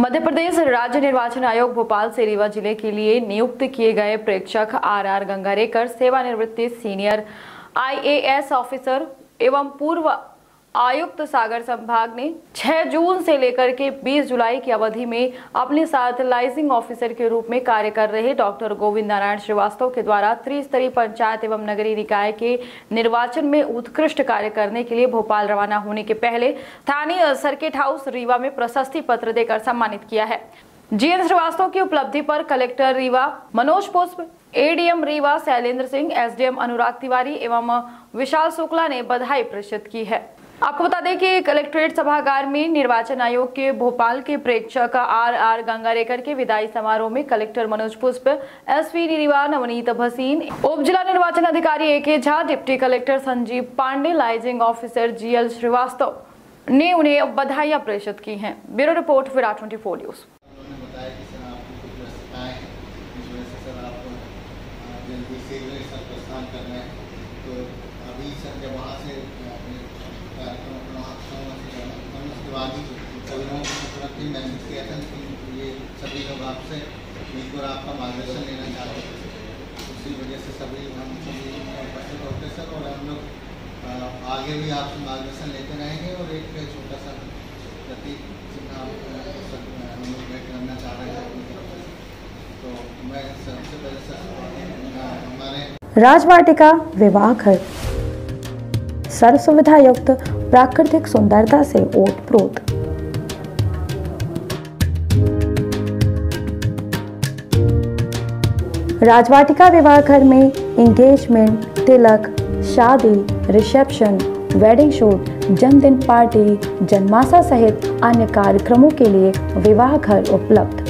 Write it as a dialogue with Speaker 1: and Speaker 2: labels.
Speaker 1: मध्य प्रदेश राज्य निर्वाचन आयोग भोपाल से रीवा ज़िले के लिए नियुक्त किए गए प्रेक्षक आर आर गंगारेकर, सेवानिवृत्ति सीनियर, आईएएस ऑफिसर एवं पूर्व आयुक्त सागर संभाग ने 6 जून से लेकर के 20 जुलाई की अवधि में अपने साथ लाइजिंग ऑफिसर के रूप में कार्य कर रहे डॉक्टर गोविंद नारायण श्रीवास्तव के द्वारा त्रिस्तरीय पंचायत एवं नगरीय निकाय के निर्वाचन में उत्कृष्ट कार्य करने के लिए भोपाल रवाना होने के पहले स्थानीय सर्किट हाउस रीवा में प्रशस्ति पत्र देकर सम्मानित किया है। जीएन श्रीवास्तव की उपलब्धि पर collector Rewa Manoj Pushp, ADM Rewa Shailendra Singh, SDM Anurag Tiwari एवं विशाल शुक्ला ने बधाई प्रेषित की है। आपको बता दें कि कलेक्ट्रेट सभागार में निर्वाचन आयोग के भोपाल के प्रेक्षक आर आर गंगारेकर के विदाई समारोह में collector Manoj Pushp S V Rewa Navneet Bhasin, उप जिला निर्वाचन अधिकारी A K Jha, deputy collector Sanjeev Pandey, liaison officer GL Shrivastava ने उन्हें बधाइयाँ प्रेषित की हैं। Bureau report, Virat twenty four news.
Speaker 2: तो अभी सर, जब वहाँ से अपने कार्यक्रम अपना वहाँ से करना ही सभी लोगों को तुरंत ही मैसेज किया था कि ये सभी लोग आपसे मिलकर और आपका मार्गदर्शन लेना चाहते थे। उसी वजह से सभी हम सभी उपस्थित होते सर और हम लोग आगे भी आपसे मार्गदर्शन लेते रहेंगे और एक छोटा सा प्रतीक अ, हम लोग भेंट करना चाह रहे हैं अपनी तरफ़ से। तो मैं सबसे पहले सर हमारे
Speaker 3: राजवाटिका विवाह घर। सर्व सुविधा युक्त प्राकृतिक सुंदरता से ओतप्रोत राजवाटिका विवाह घर में इंगेजमेंट तिलक, शादी रिसेप्शन वेडिंग शूट जन्मदिन पार्टी जन्माशा सहित अन्य कार्यक्रमों के लिए विवाह घर उपलब्ध।